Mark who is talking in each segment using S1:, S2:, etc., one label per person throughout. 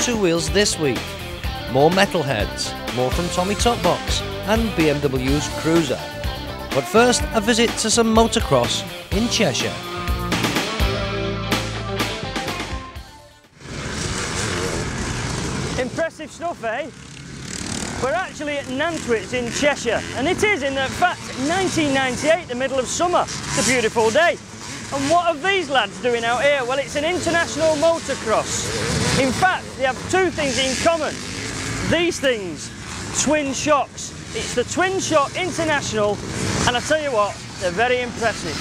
S1: two wheels this week. More metalheads, more from Tommy Topbox and BMW's Cruiser. But first, a visit to some motocross in Cheshire.
S2: Impressive stuff, eh? We're actually at Nantwich in Cheshire, and it is, in fact, 1998, the middle of summer. It's a beautiful day. And what are these lads doing out here? Well, it's an international motocross. In fact, they have two things in common. These things, twin shocks. It's the Twin Shock International, and I tell you what, they're very impressive.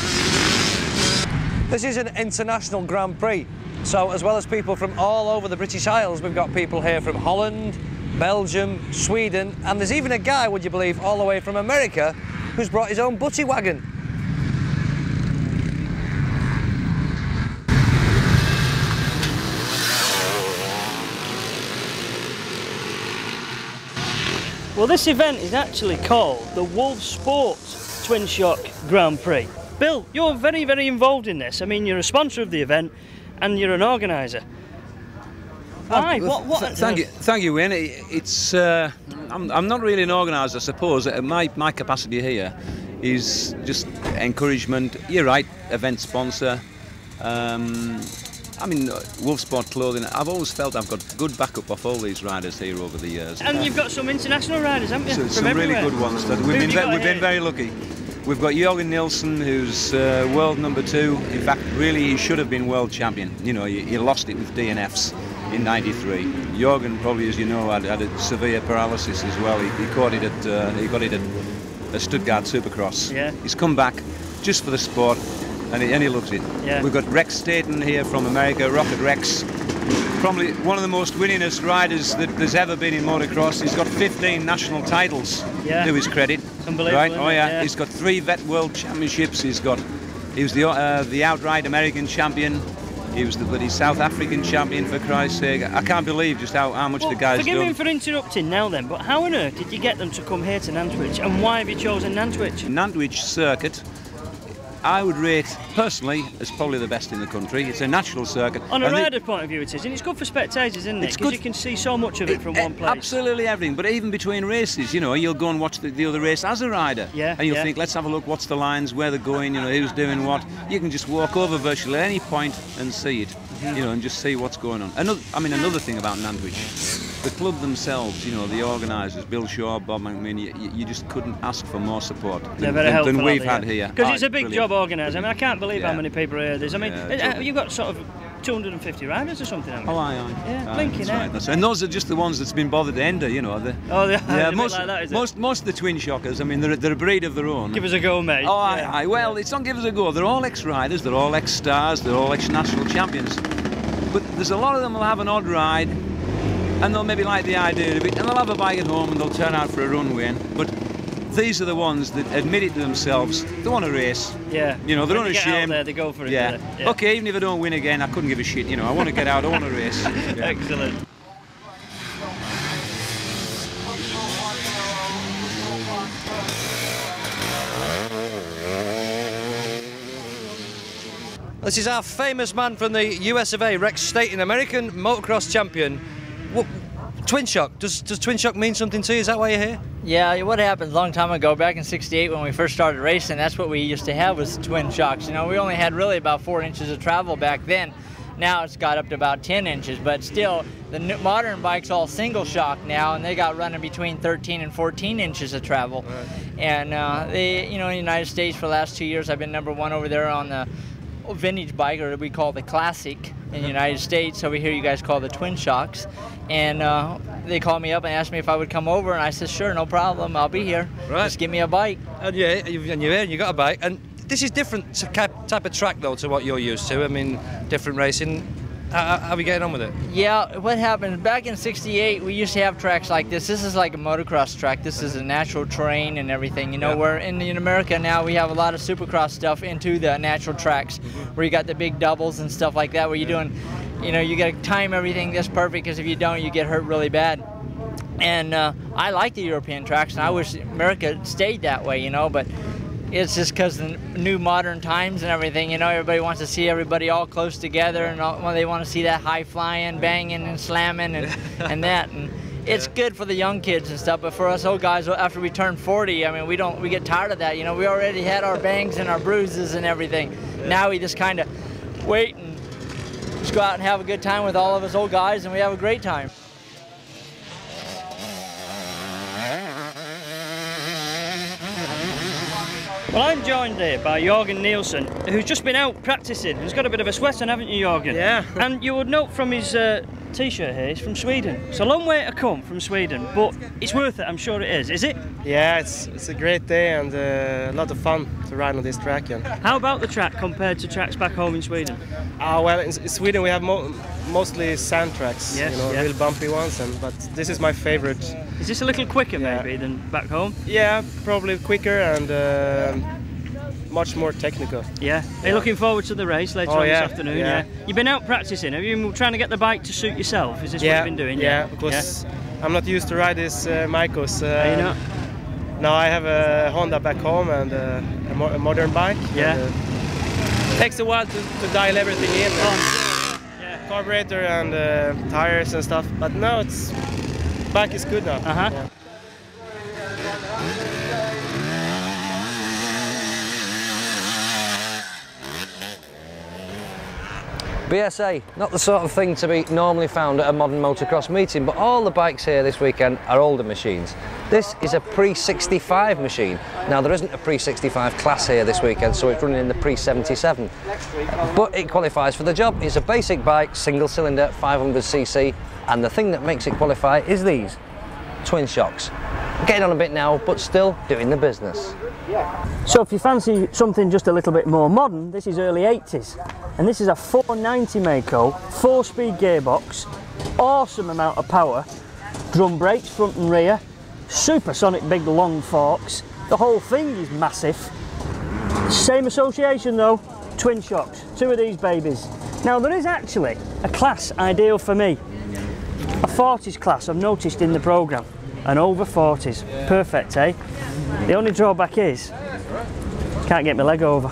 S1: This is an international Grand Prix. So as well as people from all over the British Isles, we've got people here from Holland, Belgium, Sweden, and there's even a guy, would you believe, all the way from America who's brought his own butty wagon.
S2: Well, this event is actually called the Wolf Sports Twin Shock Grand Prix. Bill, you're very, very involved in this. I mean, you're a sponsor of the event and you're an organiser. Why? what, what,
S3: thank you, thank you, Wayne. It's uh, I'm, I'm not really an organiser, I suppose. Uh, my my capacity here is just encouragement. You're right, event sponsor. Um, I mean, uh, Wulfsport clothing. I've always felt I've got good backup off all these riders here over the years.
S2: And you've got some international riders, haven't you?
S3: So, some really good ones. We've been we've been very lucky. We've got Jorgen Nilsson, who's uh, world number two. In fact, really, he should have been world champion. You know, he, he lost it with DNFs in '93. Jorgen, probably as you know, had, had a severe paralysis as well. He, he caught it at uh, he got it at, at Stuttgart Supercross.
S2: Yeah.
S3: He's come back just for the sport and he, and he loves it.
S2: Yeah.
S3: We've got Rex Staten here from America, Rocket Rex. Probably one of the most winningest riders that there's ever been in motocross. He's got 15 national titles
S2: yeah.
S3: to his credit.
S2: unbelievable.
S3: Right? Oh yeah.
S2: yeah.
S3: He's got three vet world championships. He's got. He was the uh, the outright American champion. He was the bloody South African champion for Christ's sake. I can't believe just how, how much
S2: well,
S3: the guy's
S2: forgive
S3: done.
S2: me for interrupting now then, but how on earth did you get them to come here to Nantwich and why have you chosen Nantwich?
S3: Nantwich Circuit I would rate personally as probably the best in the country. It's a natural circuit.
S2: On a rider point of view, it is, and it's good for spectators, isn't it? Because you can see so much of it, it from one place.
S3: Absolutely everything. But even between races, you know, you'll go and watch the, the other race as a rider,
S2: yeah,
S3: and you'll
S2: yeah.
S3: think, let's have a look. What's the lines? Where they're going? You know, who's doing what? You can just walk over virtually any point and see it. You know, and just see what's going on. Another, I mean, another thing about Nantwich the club themselves, you know, the organisers, Bill Shaw, Bob McMinn, you, you, just couldn't ask for more support than, than, than we've had here.
S2: Because it's a big job organising. I mean, I can't believe
S3: yeah.
S2: how many people are here. There's, I mean,
S3: yeah,
S2: uh, you've got sort of 250 riders or something.
S3: Oh, aye, aye.
S2: Yeah,
S3: aye,
S2: blinking
S3: that's right, that's right. And those are just the ones that's been bothered to ender, you know. The,
S2: oh, they
S3: yeah.
S2: Most, like that,
S3: most, most of the twin shockers, I mean, they're, they're a breed of their own.
S2: Give us a go, mate.
S3: Oh, aye, aye. Well, it's not give us a go. They're all ex-riders. They're all ex-stars. They're all ex-national champions. But there's a lot of them will have an odd ride and they'll maybe like the idea of it, and they'll have a bike at home and they'll turn out for a run win. But these are the ones that admit it to themselves. They want to race.
S2: Yeah.
S3: You know, they're
S2: not
S3: unashamed.
S2: They, there, they go for it.
S3: Yeah.
S2: yeah.
S3: Okay, even if I don't win again, I couldn't give a shit. You know, I want to get out. I want to race.
S2: Yeah. Excellent.
S1: This is our famous man from the US of A, Rex State, Staten, American motocross champion. Twin shock, does, does twin shock mean something to you? Is that why you're here?
S4: Yeah, what happened a long time ago, back in 68 when we first started racing, that's what we used to have was twin shocks. You know, we only had really about four inches of travel back then. Now it's got up to about 10 inches, but still, the modern bike's all single shock now, and they got running between 13 and 14 inches of travel.
S1: Right.
S4: And uh, they, you know, in the United States for the last two years, I've been number one over there on the vintage bike, or we call the classic in the United States. Over here, you guys call the twin shocks. And uh, they called me up and asked me if I would come over, and I said, sure, no problem, I'll be here.
S1: Right.
S4: Just give me a bike.
S1: And yeah, and you're here, and you got a bike, and this is different type of track though to what you're used to. I mean, different racing. How, how are we getting on with it?
S4: Yeah, what happened back in '68? We used to have tracks like this. This is like a motocross track. This is a natural terrain and everything. You know,
S1: Yeah.
S4: where in, in America now we have a lot of supercross stuff into the natural tracks, where you got the big doubles and stuff like that, where you're doing, you know, you got to time everything this perfect because if you don't, you get hurt really bad. And uh, I like the European tracks, and I wish America stayed that way, you know, but it's just because the new modern times and everything. You know, everybody wants to see everybody all close together, and all, well, they want to see that high flying, banging, and slamming, and and that. And it's yeah. good for the young kids and stuff, but for us old guys, after we turn 40, I mean, we don't we get tired of that. You know, we already had our bangs and our bruises and everything. Yeah. Now we just kind of wait and just go out and have a good time with all of us old guys, and we have a great time.
S2: Well, I'm joined here by Jorgen Nielsen, who's just been out practicing. He's got a bit of a sweat on, haven't you, Jorgen?
S5: Yeah.
S2: and you would note from his uh, t-shirt here, he's from Sweden. It's a long way to come from Sweden, but it's worth it, I'm sure it is. Is it?
S5: Yeah, it's, it's a great day and uh, a lot of fun to ride on this track. And...
S2: How about the track compared to tracks back home in Sweden?
S5: Uh, well, in, in Sweden we have mo mostly sand tracks, yes, you know, yes. real bumpy ones, and but this is my favorite.
S2: Is this a little quicker yeah. maybe than back home?
S5: Yeah, probably quicker and uh, much more technical.
S2: Yeah. Are you looking forward to the race later oh, on this afternoon? Yeah. You've been out practicing. Have you been trying to get the bike to suit yourself? Is this what you've been doing?
S5: Yeah, because I'm not used to ride this uh.
S2: Uh, Are you not?
S5: No, I have a Honda back home and uh, a, mo a, modern bike.
S2: Yeah.
S5: And, uh, takes a while to, to dial everything in. Oh, yeah. Carburetor and uh, tires and stuff. But now it's bike is good now.
S2: Uh huh. Yeah.
S1: BSA, not the sort of thing to be normally found at a modern motocross meeting, but all the bikes here this weekend are older machines. This is a pre-65 machine. Now there isn't a pre-65 class here this weekend, so it's running in the pre-77. But it qualifies for the job. It's a basic bike, single cylinder, 500cc, and the thing that makes it qualify is these, twin shocks. Getting on a bit now, but still doing the business.
S2: So if you fancy something just a little bit more modern, this is early 80s. And this is a 490 Maico, four speed gearbox, awesome amount of power, drum brakes front and rear, supersonic big long forks. The whole thing is massive. Same association though, twin shocks, two of these babies. Now there is actually a class ideal for me. A 40s class I've noticed in the programme and over 40s. Perfect, eh? The only drawback is, can't get my leg over.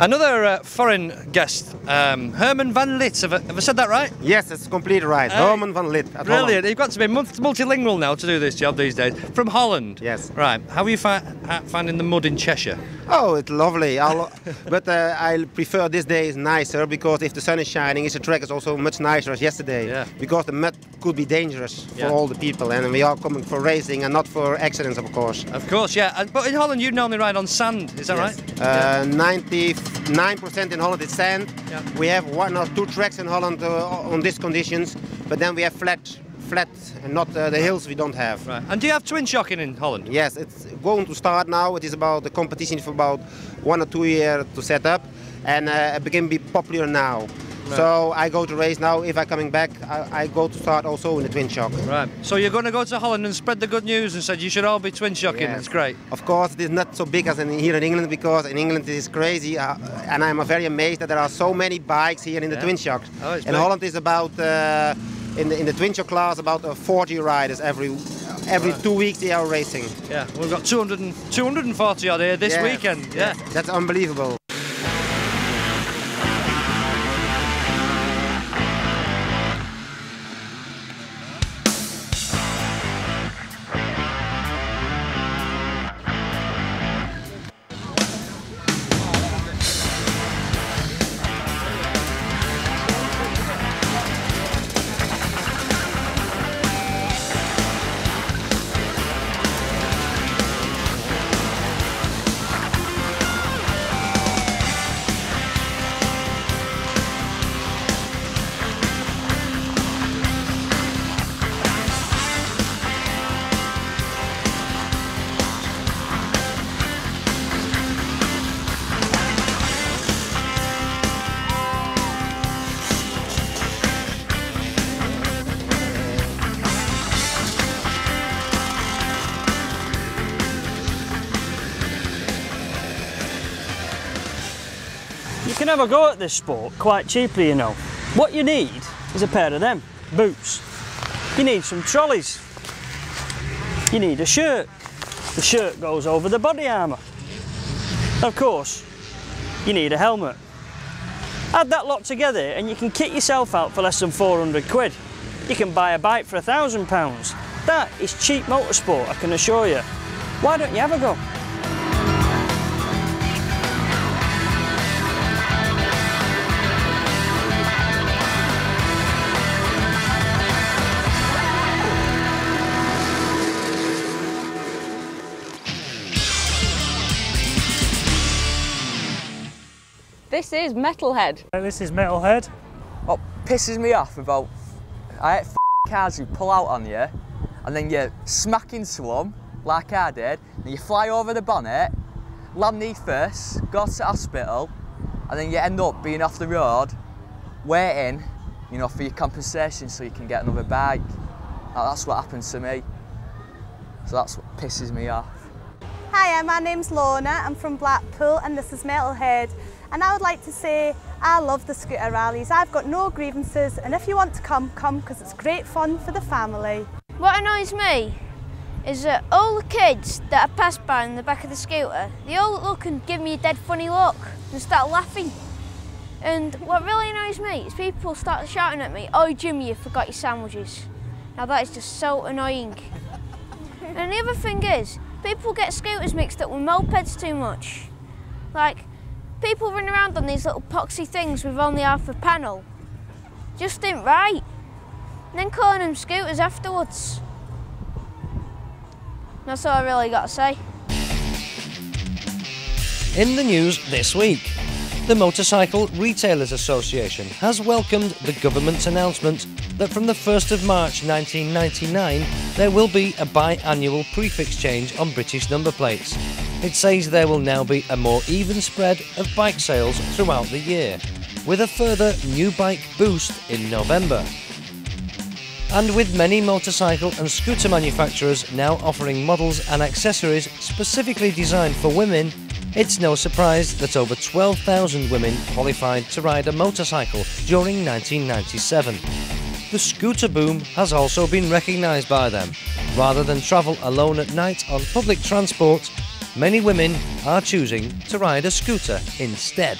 S1: Another uh, foreign guest, um, Herman van Lith. Have I, have I, said that right?
S6: Yes, it's completely right. Uh, Herman van Lith.
S1: Brilliant. Holland. You've got to be multilingual now to do this job these days. From Holland.
S6: Yes.
S1: Right. How are you fi finding the mud in Cheshire?
S6: Oh, it's lovely. but uh, I prefer this day is nicer because if the sun is shining, the track is also much nicer as yesterday.
S1: Yeah.
S6: Because the mud could be dangerous for all the people, and we are coming for racing and not for accidents, of course.
S1: Of course, yeah. But in Holland, you normally ride on sand. Is that
S6: yes.
S1: right?
S6: Uh, yeah. 99% in Holland is sand. Yeah. We have one or two tracks in Holland uh, on these conditions, but then we have flat flat and not uh, the hills we don't have.
S1: Right. And do you have twin shocking in Holland?
S6: Yes, it's going to start now. It is about the competition for about one or two years to set up and uh, it became be popular now. Right. So I go to race now. If I'm coming back, I, I, go to start also in the twin shock.
S1: Right. So you're going to go to Holland and spread the good news and said you should all be twin shocking. Yes. It's great.
S6: Of course, it is not so big as in, here in England because in England it is crazy, uh, and I'm very amazed that there are so many bikes here in the yeah. twin shock. Oh, in Holland is about. Uh, in the in the twin shock class about uh, 40 riders every every two weeks they are racing.
S1: Yeah, we've got 200 and, 240 odd here this weekend. Yeah.
S6: yeah, that's unbelievable.
S2: Have a go at this sport quite cheaply, you know. What you need is a pair of them, boots. You need some trolleys. You need a shirt. The shirt goes over the body armour. Of course, you need a helmet. Add that lot together and you can kit yourself out for less than 400 quid. You can buy a bike for a thousand pounds. That is cheap motorsport, I can assure you. Why don't you have a go?
S7: This is Metalhead.
S8: This is Metalhead.
S9: What pisses me off about I hate cars who pull out on you and then you smack into them like I did, and you fly over the bonnet, land knee first, go to the hospital, and then you end up being off the road, waiting, you know, for your compensation so you can get another bike. That's what happened to me. So that's what pisses me off.
S10: Hiya, my name's Lorna, I'm from Blackpool and this is Metalhead and I would like to say I love the scooter rallies. I've got no grievances and if you want to come, come because it's great fun for the family.
S11: What annoys me is that all the kids that I pass by in the back of the scooter, they all look and give me a dead funny look and start laughing. And what really annoys me is people start shouting at me, oh Jimmy, you forgot your sandwiches. Now that is just so annoying. and the other thing is, people get scooters mixed up with mopeds too much. Like, people run around on these little poxy things with only half a panel. Just ain't right. And then calling them scooters afterwards. That's all I really got to say.
S1: In the news this week, the Motorcycle Retailers Association has welcomed the government's announcement that from the 1st of March 1999 there will be a biannual prefix change on British number plates. It says there will now be a more even spread of bike sales throughout the year, with a further new bike boost in November. And with many motorcycle and scooter manufacturers now offering models and accessories specifically designed for women, it's no surprise that over 12,000 women qualified to ride a motorcycle during 1997. The scooter boom has also been recognised by them. Rather than travel alone at night on public transport, many women are choosing to ride a scooter instead.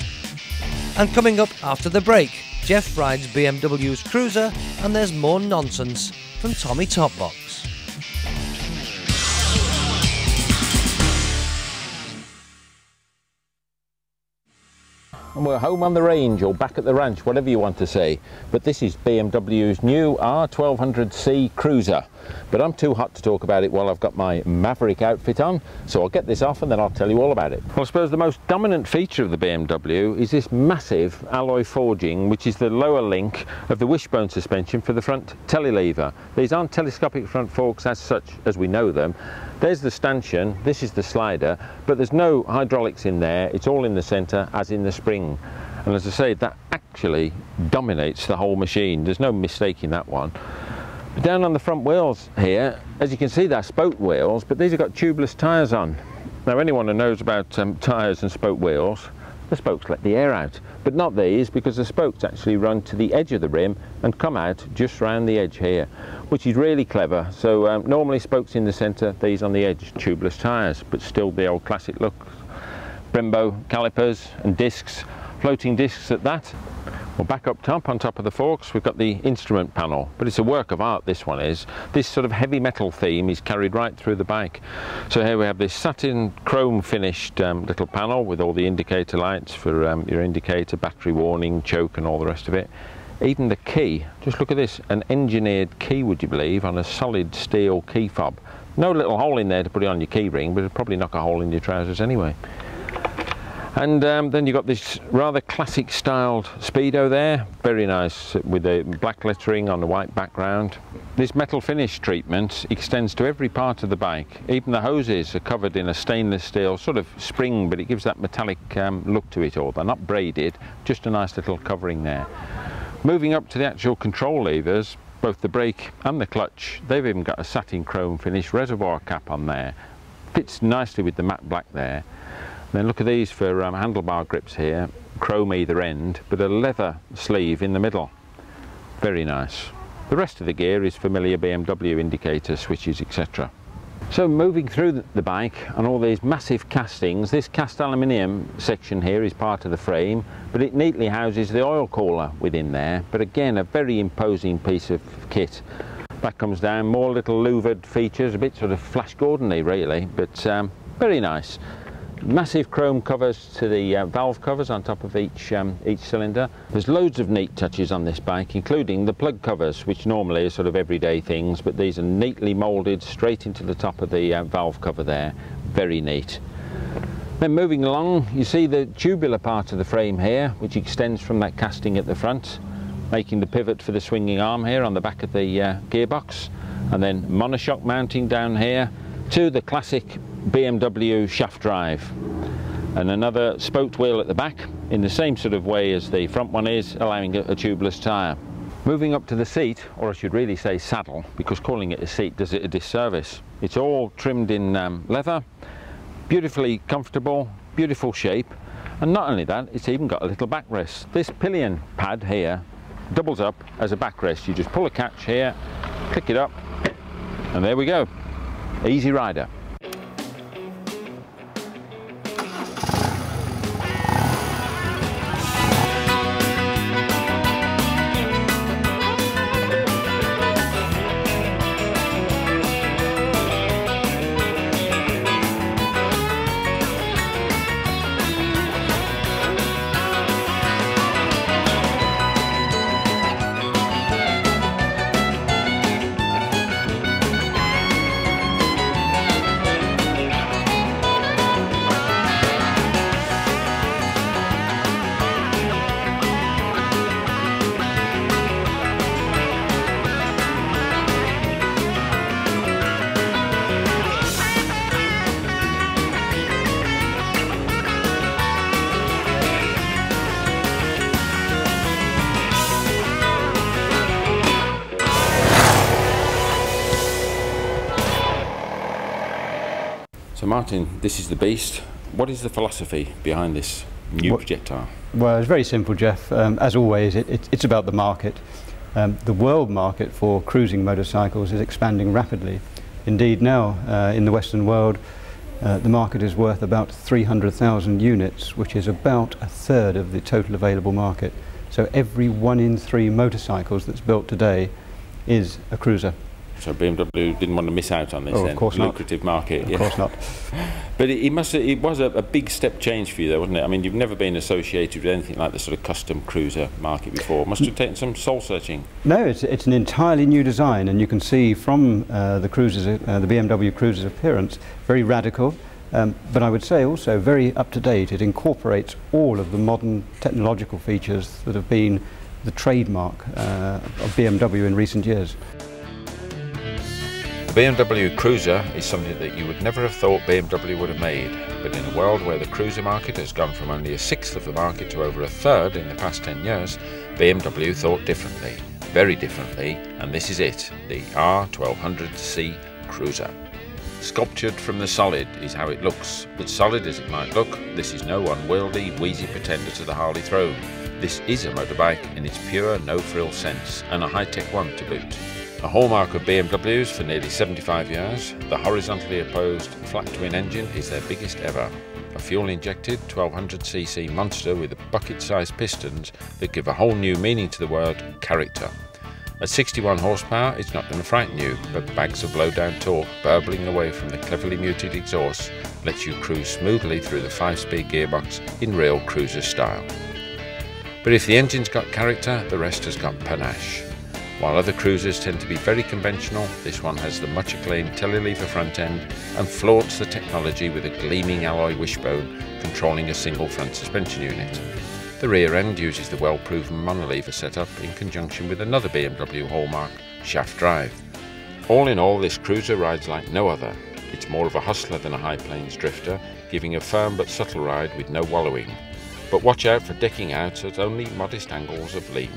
S1: And coming up after the break, Jeff rides BMW's Cruiser and there's more nonsense from Tommy Topbox.
S12: We're home on the range or back at the ranch, whatever you want to say. But this is BMW's new R1200C Cruiser. But I'm too hot to talk about it while I've got my Maverick outfit on, so I'll get this off and then I'll tell you all about it. Well, I suppose the most dominant feature of the BMW is this massive alloy forging, which is the lower link of the wishbone suspension for the front telelever. These aren't telescopic front forks as such as we know them. There's the stanchion, this is the slider, but there's no hydraulics in there. It's all in the centre, as in the spring. And as I say, that actually dominates the whole machine. There's no mistaking that one. But Down on the front wheels here, as you can see, they're spoke wheels, but these have got tubeless tyres on. Now, anyone who knows about um, tyres and spoke wheels, the spokes let the air out, but not these because the spokes actually run to the edge of the rim and come out just round the edge here, which is really clever. So um, normally spokes in the centre, these on the edge, tubeless tyres, but still the old classic look. Brembo calipers and discs, floating discs at that. Well, back up top, on top of the forks, we've got the instrument panel, but it's a work of art, this one is. This sort of heavy metal theme is carried right through the bike. So here we have this satin chrome finished um, little panel with all the indicator lights for um, your indicator, battery warning, choke and all the rest of it. Even the key, just look at this, an engineered key, would you believe, on a solid steel key fob. No little hole in there to put it on your key ring, but it'll probably knock a hole in your trousers anyway. And um, then you've got this rather classic styled Speedo there, very nice with the black lettering on the white background. This metal finish treatment extends to every part of the bike. Even the hoses are covered in a stainless steel sort of spring, but it gives that metallic um, look to it all. They're not braided, just a nice little covering there. Moving up to the actual control levers, both the brake and the clutch, they've even got a satin chrome finish reservoir cap on there. Fits nicely with the matte black there. Then look at these for um, handlebar grips here, chrome either end, but a leather sleeve in the middle. Very nice. The rest of the gear is familiar BMW indicator switches, etc. So moving through the bike and all these massive castings, this cast aluminium section here is part of the frame, but it neatly houses the oil cooler within there. But again, a very imposing piece of kit. Back comes down, more little louvered features, a bit sort of Flash Gordon-y really, but um, very nice. Massive chrome covers to the uh, valve covers on top of each, um, each cylinder. There's loads of neat touches on this bike, including the plug covers, which normally are sort of everyday things, but these are neatly moulded straight into the top of the uh, valve cover there. Very neat. Then moving along, you see the tubular part of the frame here, which extends from that casting at the front, making the pivot for the swinging arm here on the back of the uh, gearbox. And then monoshock mounting down here to the classic BMW shaft drive and another spoked wheel at the back in the same sort of way as the front one is allowing a, tubeless tyre. Moving up to the seat, or I should really say saddle, because calling it a seat does it a disservice. It's all trimmed in um, leather, beautifully comfortable, beautiful shape, and not only that, it's even got a little backrest. This pillion pad here doubles up as a backrest. You just pull a catch here, click it up, and there we go. Easy rider. Martin, this is the beast. What is the philosophy behind this new projectile?
S8: Well, it's very simple, Jeff. Um, as always, it, it, it's about the market. Um, the world market for cruising motorcycles is expanding rapidly. Indeed, now uh, in the Western world, uh, the market is worth about 300,000 units, which is about a third of the total available market. So every one in three motorcycles that's built today is a cruiser.
S12: So BMW didn't want to miss out on this
S8: oh,
S12: then.
S8: Of course
S12: lucrative
S8: not.
S12: market.
S8: Of
S12: yeah.
S8: course not.
S12: but it, it must it was a, a, big step change for you though, wasn't it? I mean, you've never been associated with anything like the sort of custom cruiser market before. It must have taken some soul searching.
S8: No, it's it's an entirely new design, and you can see from uh, the cruisers, uh, the BMW cruiser's appearance, very radical. Um, but I would say also very up to date. It incorporates all of the modern technological features that have been the trademark uh, of BMW in recent years.
S12: The BMW Cruiser is something that you would never have thought BMW would have made, but in a world where the cruiser market has gone from only a sixth of the market to over a third in the past 10 years, BMW thought differently, very differently, and this is it, the R1200C Cruiser. Sculptured from the solid is how it looks, but solid as it might look, this is no unwieldy, wheezy pretender to the Harley throne. This is a motorbike in its pure, no-frill sense, and a high-tech one to boot. A hallmark of BMWs for nearly 75 years, the horizontally opposed flat-twin engine is their biggest ever. A fuel-injected 1200cc monster with bucket-sized pistons that give a whole new meaning to the word character. At 61 horsepower, it's not going to frighten you, but bags of low-down torque burbling away from the cleverly muted exhaust lets you cruise smoothly through the 5-speed gearbox in real cruiser style. But if the engine's got character, the rest has got panache. While other cruisers tend to be very conventional, this one has the much acclaimed telelever front end and flaunts the technology with a gleaming alloy wishbone controlling a single front suspension unit. The rear end uses the well-proven monolever setup in conjunction with another BMW hallmark, shaft drive. All in all, this cruiser rides like no other. It's more of a hustler than a high plains drifter, giving a firm but subtle ride with no wallowing. But watch out for decking out at only modest angles of lean.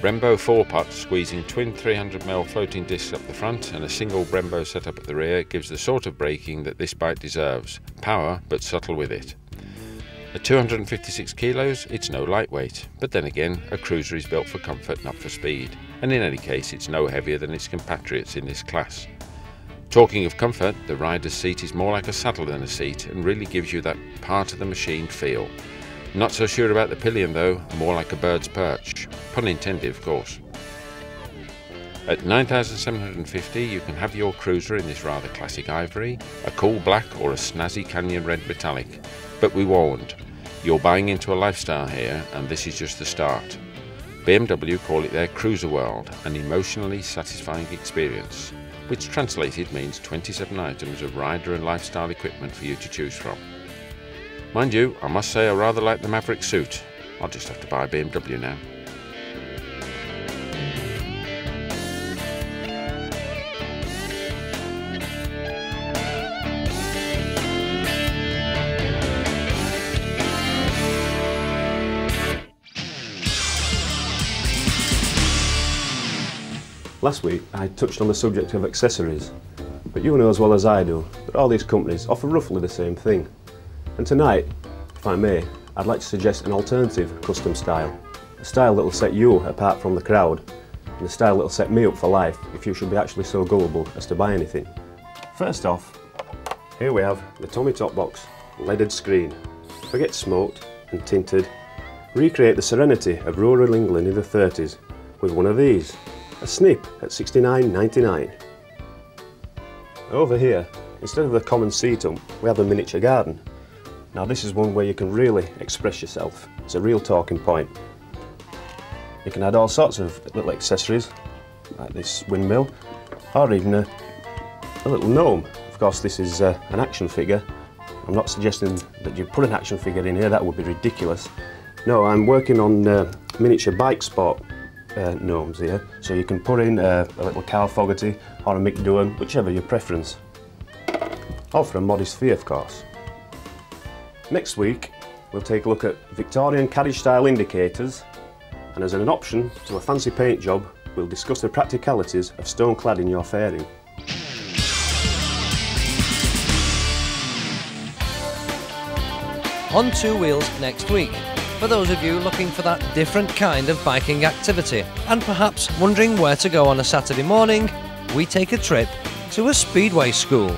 S12: Brembo 4-pot squeezing twin 300mm floating discs up the front and a single Brembo setup at the rear gives the sort of braking that this bike deserves. Power, but subtle with it. At 256 kilos, it's no lightweight, but then again, a cruiser is built for comfort, not for speed, and in any case, it's no heavier than its compatriots in this class. Talking of comfort, the rider's seat is more like a saddle than a seat and really gives you that part of the machine feel. Not so sure about the pillion though, more like a bird's perch. Pun intended, of course. At 9,750 you can have your cruiser in this rather classic ivory, a cool black or a snazzy canyon red metallic. But we warned, you're buying into a lifestyle here and this is just the start. BMW call it their cruiser world, an emotionally satisfying experience, which translated means 27 items of rider and lifestyle equipment for you to choose from. Mind you, I must say I rather like the Maverick suit. I'll just have to buy a BMW now.
S13: Last week I touched on the subject of accessories, but you know as well as I do that all these companies offer roughly the same thing. And tonight, if I may, I'd like to suggest an alternative custom style. A style that will set you apart from the crowd, and a style that will set me up for life if you should be actually so gullible as to buy anything. First off, here we have the Tommy Top Box leaded screen. Forget smoked and tinted. Recreate the serenity of rural England in the 30s with one of these a snip at 69.99. Over here, instead of the common seat um, we have a miniature garden. Now this is one where you can really express yourself. It's a real talking point. You can add all sorts of little accessories, like this windmill, or even a, a little gnome. Of course this is uh, an action figure. I'm not suggesting that you put an action figure in here, that would be ridiculous. No, I'm working on uh, miniature bike sport uh, gnomes here. So you can put in uh, a little Carl Fogarty or a Mick Doohan, whichever your preference. All for a modest fee, of course. Next week, we'll take a look at Victorian carriage style indicators and as an option to a fancy paint job, we'll discuss the practicalities of stone clad in your fairing.
S1: On Two Wheels next week for those of you looking for that different kind of biking activity and perhaps wondering where to go on a Saturday morning, we take a trip to a speedway school.